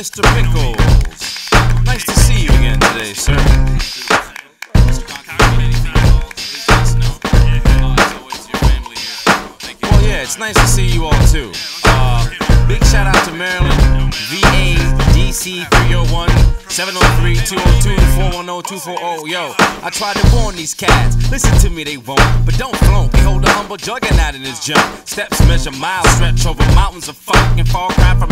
Mr. Pickles. Nice to see you again today, sir. Well, yeah, it's nice to see you all too. Uh, big shout out to Maryland, VA, DC 301, 703 202 410 240. Yo, I tried to warn these cats. Listen to me, they won't. But don't flaunt. Behold the humble juggernaut in this jump. Steps measure miles, stretch over mountains of funk and fall crap from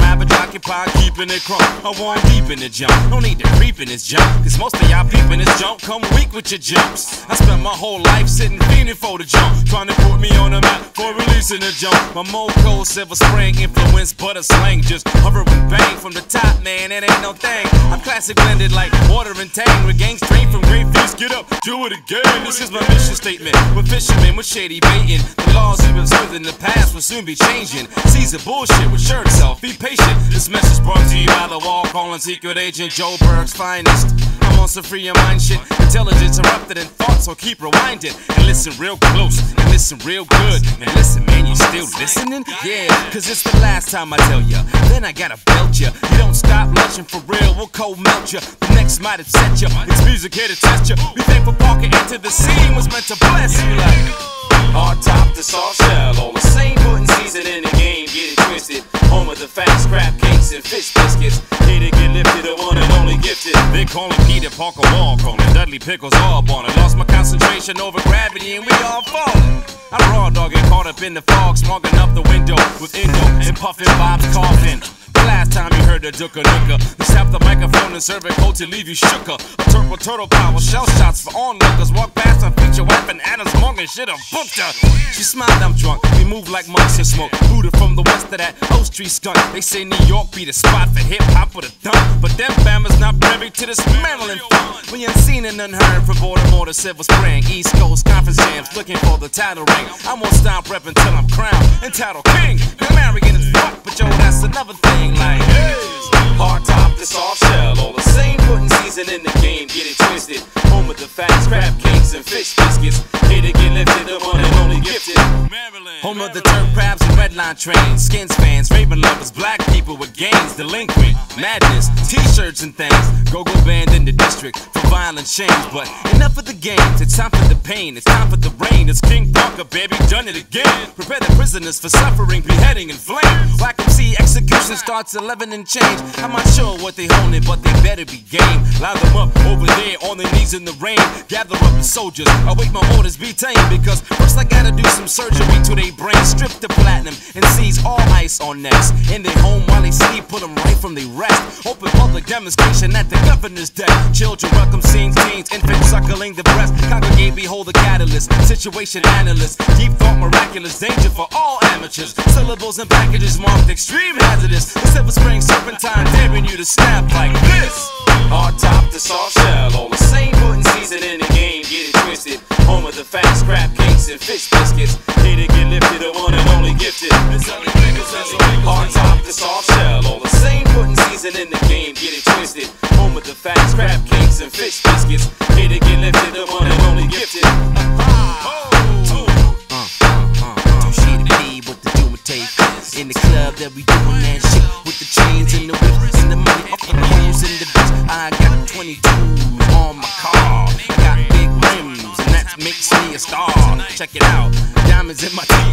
occupied, keeping it crunk. I want deep in the jump. No need to creep in this jump. Cause most of y'all peeping this jump come weak with your jumps. I spent my whole life sitting fiending for the jump. Trying to put me on the map for releasing the jump. My Moco Silver Spring influence, but a slang just hover and bang from the top, man. It ain't no thing. I'm classic blended like water and tang. Regain strength from great feast. Get up, do it again. This is my mission statement. With fishermen with shady baiting. The laws you've observed in the past will soon be changing. Caesar bullshit with shirt off. Be patient. Message brought to you by the wall calling secret agent Joe Berg's finest. I'm on some free your mind shit. Intelligence erupted in thought, so keep rewinding and listen real close and listen real good. And listen, man, you still listening? Yeah, cause it's the last time I tell ya. Then I gotta belt ya. You don't stop lunching for real, we'll cold melt ya. The next might upset ya. It's music here to test ya. We thankful Parker into the scene was meant to bless you like. Hard top to soft shell, all the same and fish biscuits. Here to get lifted, the one and only gifted. They call him Peter Parker Wall, calling Dudley Pickles all on it. Lost my concentration over gravity and we all falling. I'm raw dogging, caught up in the fog, smogging up the window with Indo and puffing Bob's coffin. The last time you heard the dooka nooka, you tap the microphone and serve it cold to leave you shooker. A turtle turtle power, shell shots for onlookers. Walk past and Adams and shit, I booked her. She smiled, I'm drunk. We move like monks smoke. Buddha from the west of that O Street skunk. They say New York be the spot for hip hop with a thump. But them Bama's not privy to this Maryland funk. We unseen and unheard from Baltimore to Silver Spring. East Coast conference jams looking for the title ring. I'm gonna stop rep till I'm crowned and title king. I'm marrying is fuck, but yo, that's another thing. Like, hey, gifted. Home of the turf crabs and red line trains. Skins fans, Raven lovers, black people with gangs, delinquent, madness, t-shirts and things. Go-go band in the district for violent change. But enough of the games, it's time for the pain, it's time for the rain. It's King Parker, baby, done it again. Prepare the prisoners for suffering, beheading, and flame. Whack 'em see execution starts 11 and change. I'm not sure what they holding, but they better be game. Line them up over there on their knees in the rain. Gather up the soldiers, await my orders, be tame. Because first I gotta do some surgery to their brain. Strip the platinum and seize all ice on necks. In their home while they sleep, pull them right from their rest. Open public demonstration at the governor's desk. Children welcome scenes, teens, infants suckling the breast. Congregate, behold the catalyst. Situation analyst. Deep thought, miraculous danger for all amateurs. Syllables and packages marked extreme. The serpentine daring you to snap like this. Hard top to soft shell. All the same putting season in the game, get it twisted. Home of the fast crab cakes and fish biscuits. Here to get lifted, the one and only gifted. Hard top to soft shell. All the same putting season in the game, get it twisted. Home of the fast crab cakes and fish biscuits. Here to get lifted, the 22s on my car. I got big rims, and that makes me a star. Check it out, diamonds in my teeth.